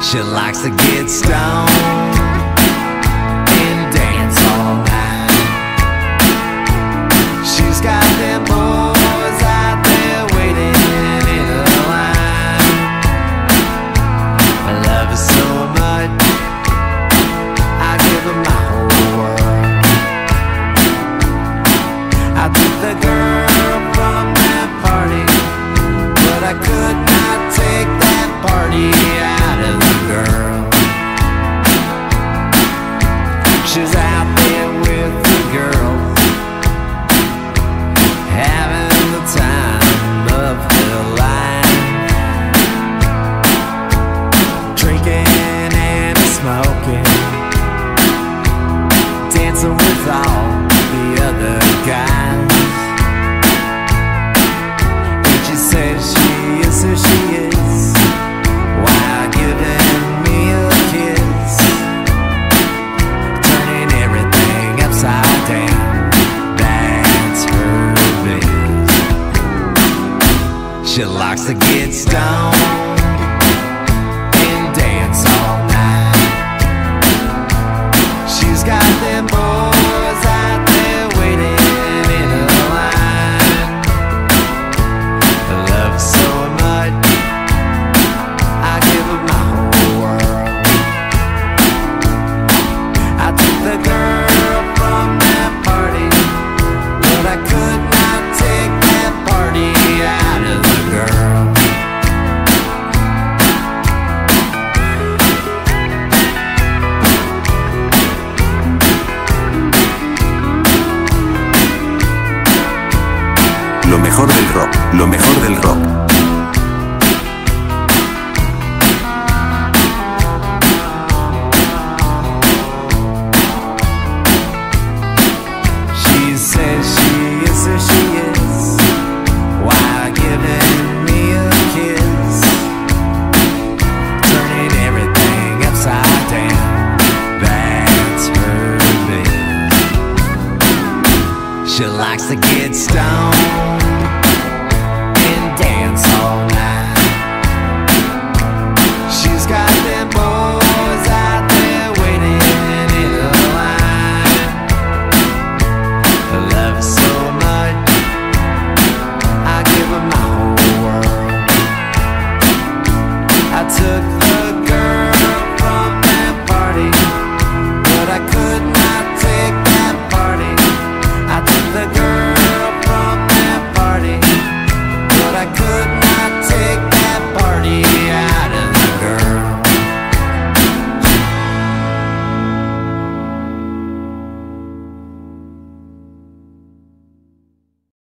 She likes to get stoned. She likes to get stoned. mejor del rock, lo mejor del rock. She says she is she is. Why giving me a kiss? Turning everything upside down. That's her. She likes to get stoned.